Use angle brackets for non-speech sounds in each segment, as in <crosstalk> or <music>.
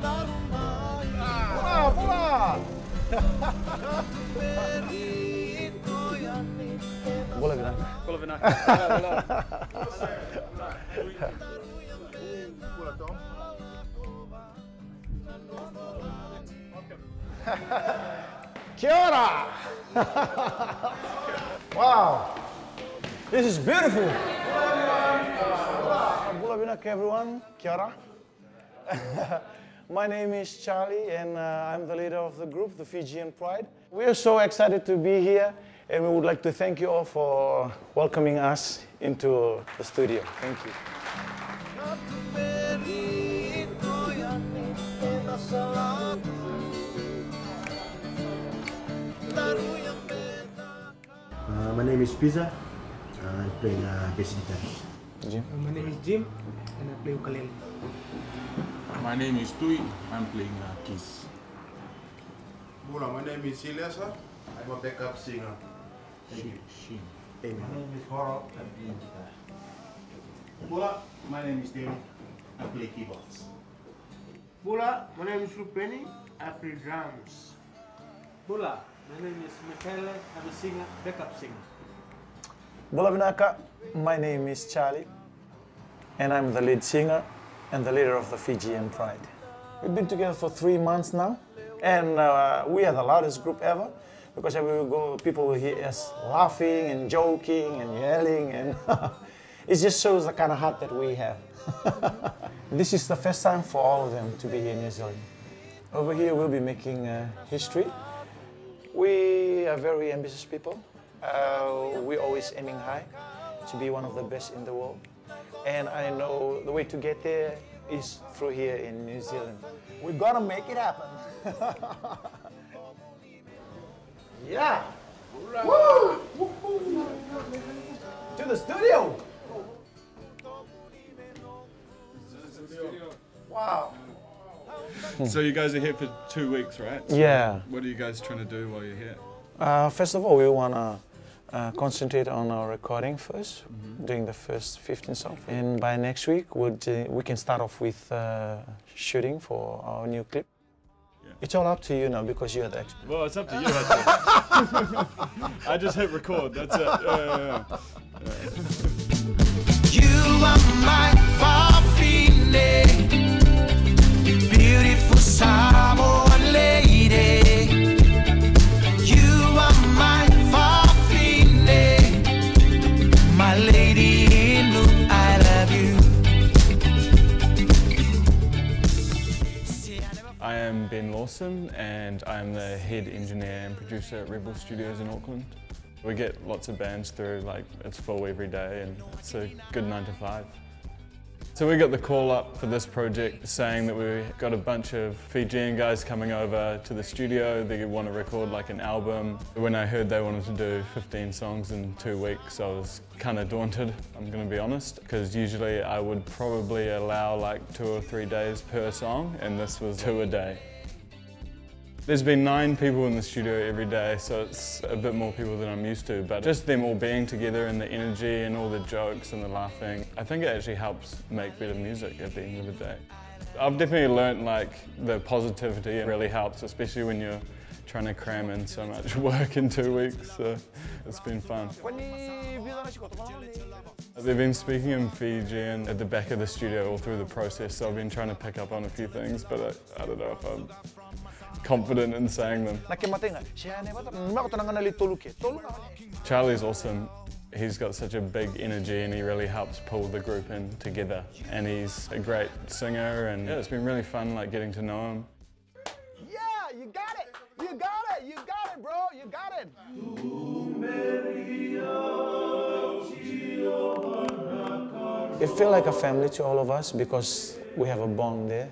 Pula, wow! This is beautiful! Bula binak everyone, Kia. <laughs> My name is Charlie and uh, I'm the leader of the group, the Fijian Pride. We are so excited to be here and we would like to thank you all for welcoming us into the studio. Thank you. Uh, my name is Pizza. Uh, I'm playing uh, bass guitarist. My name is Jim and I play ukulele. My name is Tui. I'm playing uh, keys. Pula, my name is Silyasa. I'm a backup singer. Thank you. Sheen. Amen. name is Horo. I'm playing guitar. Pula, my name is David. I play keyboards. Bula, my name is Rupeni. I play drums. Bula, my name is Michele. I'm a singer, backup singer. Bula Vinaka, my name is Charlie, and I'm the lead singer and the leader of the Fijian Pride. We've been together for three months now, and uh, we are the loudest group ever because we go, people will hear us laughing and joking and yelling, and <laughs> it just shows the kind of heart that we have. <laughs> this is the first time for all of them to be here in New Zealand. Over here, we'll be making uh, history. We are very ambitious people. Uh, we're always aiming high to be one of the best in the world. And I know the way to get there is through here in New Zealand. We're gonna make it happen. <laughs> yeah. Woo! To the studio. Wow. So you guys are here for two weeks, right? So Yeah. What are you guys trying to do while you're here? Uh, first of all, we want to uh, concentrate on our recording 1st doing the first 15 songs. And by next week, we'll, do- we can start off with uh, shooting for our new clip. Yeah. It's all up to you now because you're the expert. Well, it's up to you. I think. <laughs> I just hit record. That's it. Yeah, yeah, yeah. You are my Fafine, beautiful And I'm the head engineer and producer at Rebel Studios in Auckland. We get lots of bands through, like it's full every day, and it's a good nine to five. So we got the call up for this project saying that we got a bunch of Fijian guys coming over to the studio. They want to record like an album. When I heard they wanted to do 15 songs in two weeks, I was kind of daunted, I'm going to be honest, because usually I would probably allow like two or three days per song, and this was two a day. There's been nine people in the studio every day, so it's a bit more people than I'm used to, but just them all being together and the energy and all the jokes and the laughing, I think it actually helps make better music at the end of the day. I've definitely learnt like the positivity really helps, especially when you're trying to cram in so much <laughs> work in two weeks, so it's been fun. They've been speaking in Fijian at the back of the studio all through the process, so I've been trying to pick up on a few things, but I, I don't know if I'm confident in saying them. Nakimate nga, siya ne bata, mako tanang na litulu ke. Tolu na Charlie's awesome. He's got such a big energy and he really helps pull the group in together. And he's a great singer and yeah, it's been really fun like getting to know him. Yeah, you got it. You got it. You got it, bro. You got it. It feels like a family to all of us because we have a bond there.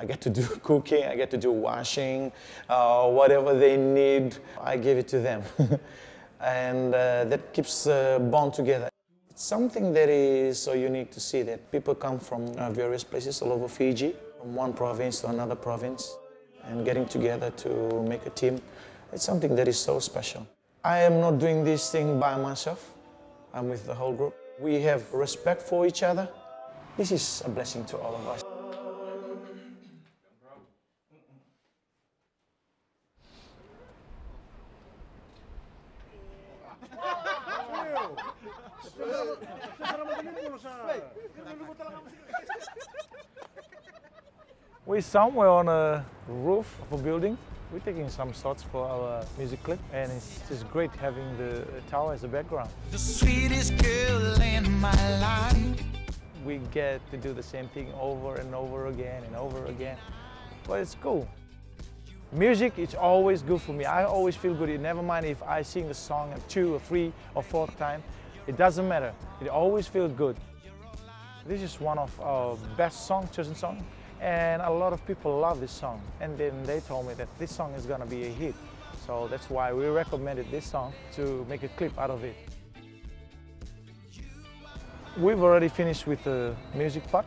I get to do <laughs> cooking, I get to do washing, uh, whatever they need, I give it to them. <laughs> and uh, that keeps the bond together. It's something that is so unique to see that people come from uh, various places all over Fiji, from one province to another province, and getting together to make a team. It's something that is so special. I am not doing this thing by myself. I'm with the whole group. We have respect for each other. This is a blessing to all of us. We're somewhere on a roof of a building. We're taking some shots for our music clip, and it's just great having the tower as a background. The sweetest girl in my life. We get to do the same thing over and over again and over again, but it's cool. Music is always good for me. I always feel good. It never mind if I sing the song a two or three or fourth time. It doesn't matter. It always feels good. This is one of our best songs, chosen song, and a lot of people love this song. And then they told me that this song is gonna be a hit. So that's why we recommended this song to make a clip out of it. We've already finished with the music part,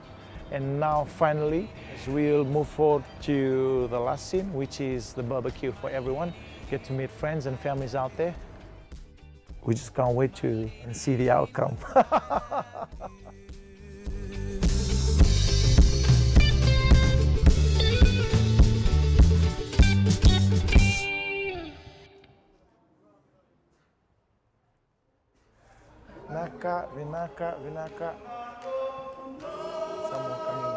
and now finally we'll move forward to the last scene, which is the barbecue for everyone. Get to meet friends and families out there. We just can't wait to see the outcome. <laughs> Vinaka, Vinaka, Vinaka. Sama kami.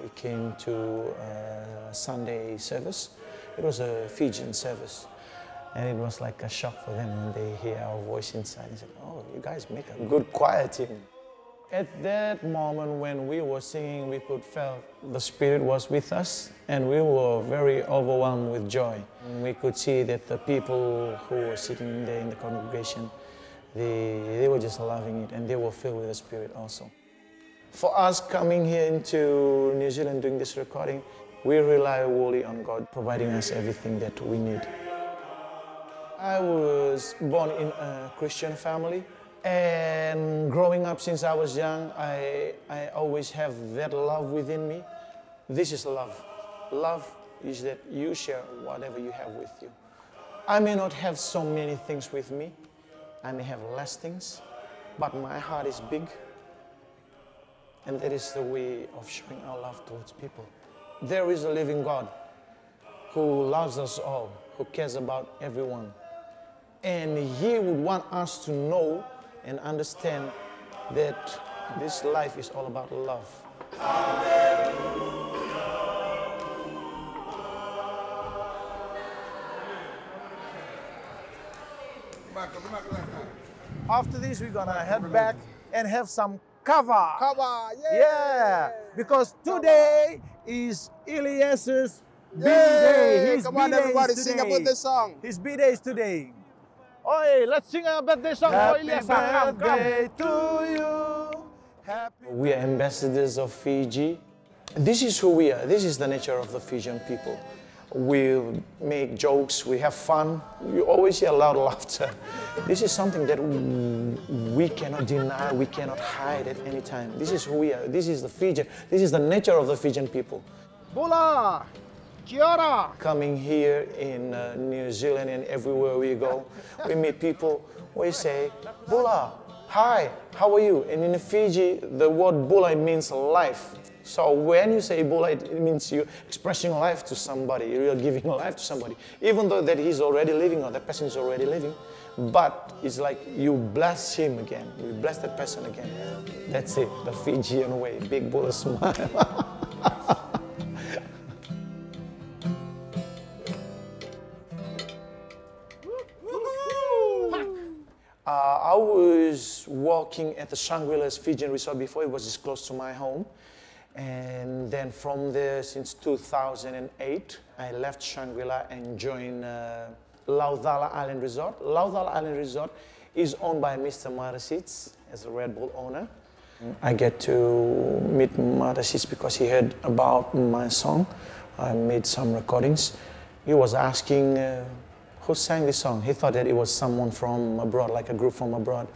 We came to a Sunday service. It was a Fijian service. And it was like a shock for them when they hear our voice inside. They said, oh, you guys make a good choir team. At that moment when we were singing, we could feel the Spirit was with us and we were very overwhelmed with joy. And we could see that the people who were sitting there in the congregation, they, they were just loving it and they were filled with the Spirit also. For us coming here into New Zealand doing this recording, we rely wholly on God providing us everything that we need. I was born in a Christian family and growing up since I was young, I, I always have that love within me. This is love. Love is that you share whatever you have with you. I may not have so many things with me, I may have less things, but my heart is big. And that is the way of showing our love towards people. There is a living God who loves us all, who cares about everyone. And He would want us to know and understand that this life is all about love. After this, we're gonna head back and have some cover. Cover, yeah. Yeah, because today is Elias's Yay! B-Day. His Come on, B-Day is everybody, sing today. about this song. His B-Day is today. Oi, let's sing a birthday song for Happy Elias. Come, birthday to you. We are ambassadors of Fiji. This is who we are. This is the nature of the Fijian people. We make jokes, we have fun, you always hear a loud laughter. This is something that we cannot deny, we cannot hide at any time. This is who we are. This is the Fijian, this is the nature of the Fijian people. Bula! Kiara. Coming here in uh, New Zealand and everywhere we go, we meet people, we say, Bula, hi, how are you? And in Fiji, the word Bula means life. So when you say Bula, it, means you're expressing life to somebody, you're giving life to somebody, even though that he's already living or that person is already living. But it's like you bless him again, you bless that person again. That's it, the Fijian way, big Bula <laughs> smile. Uh, I was walking at the Shangri-La's Fijian Resort before, it was just close to my home. And then from there, since 2008, I left Shangri-La and joined uh, Laucala Island Resort. Laucala Island Resort is owned by Mr. Mateschitz as a Red Bull owner. I get to meet Mateschitz because he heard about my song. I made some recordings. He was asking, uh, who sang this song? He thought that it was someone from abroad, like a group from abroad.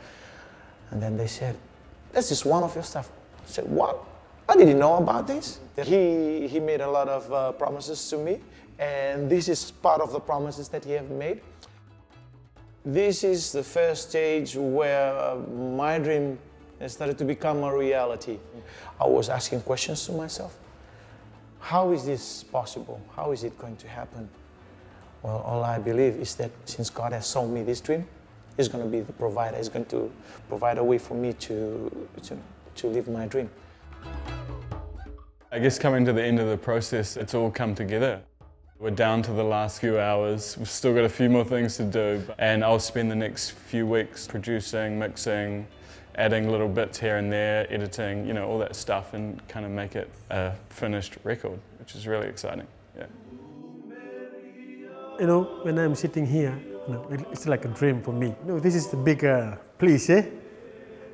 And then they said, that's just one of your stuff. I said, what? I didn't know about this. He, he made a lot of uh, promises to me, and this is part of the promises that he have made. This is the first stage where uh, my dream started to become a reality. I was asking questions to myself. How is this possible? How is it going to happen? Well, all I believe is that since God has shown me this dream, He's going to be the provider. He's going to provide a way for me to, to, to live my dream. I guess coming to the end of the process, it's all come together. We're down to the last few hours. We've still got a few more things to do, and I'll spend the next few weeks producing, mixing, adding little bits here and there, editing, you know, all that stuff, and kind of make it a finished record, which is really exciting. Yeah. You know, when I'm sitting here, you know, it's like a dream for me. You know, this is the big uh, place, eh?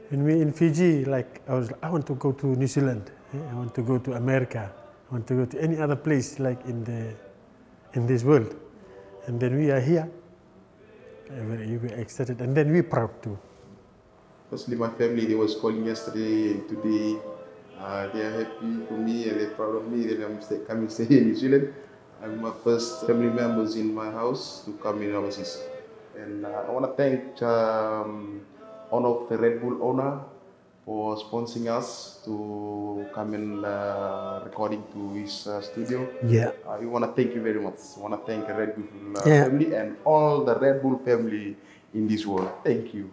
When we in Fiji, like I was, I want to go to New Zealand. I want to go to America. I want to go to any other place like in the in this world. And then we are here. Very very excited, and then we're proud too. Firstly, my family, they was calling yesterday and today. Uh, they are happy for me and they're proud of me that I'm coming stay <laughs> in New Zealand. I'm my first family members in my house to come in overseas. And uh, I want to thank um, one of the Red Bull owner for sponsoring us to come in uh, recording to his uh, studio. Yeah. Uh, we want to thank you very much. I want to thank Red Bull uh, Yeah. family and all the Red Bull family in this world. Thank you.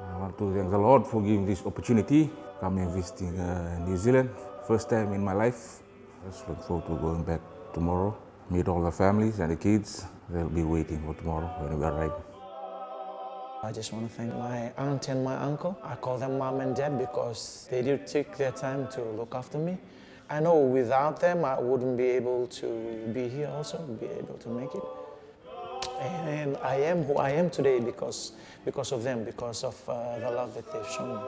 I want to thank the Lord for giving this opportunity, coming and visiting uh, New Zealand. First time in my life. Just look forward to going back tomorrow, meet all the families and the kids. They'll be waiting for tomorrow when we arrive. I just want to thank my aunt and my uncle. I call them mom and dad because they did take their time to look after me. I know without them, I wouldn't be able to be here also, be able to make it. And I am who I am today because, because of them, because of uh, the love that they've shown me.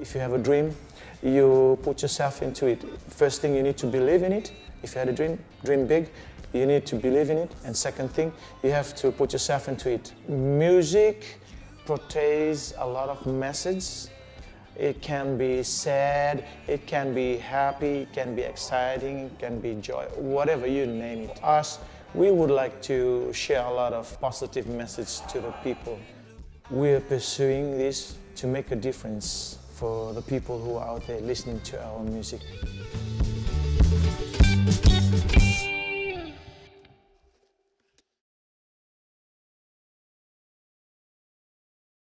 If you have a dream, you put yourself into it. First thing, you need to believe in it. If you had a dream, dream big, you need to believe in it. And second thing, you have to put yourself into it. Music portrays a lot of message. It can be sad, it can be happy, it can be exciting, it can be joy, whatever you name it. Us, we would like to share a lot of positive message to the people. We're pursuing this to make a difference for the people who are out there listening to our music.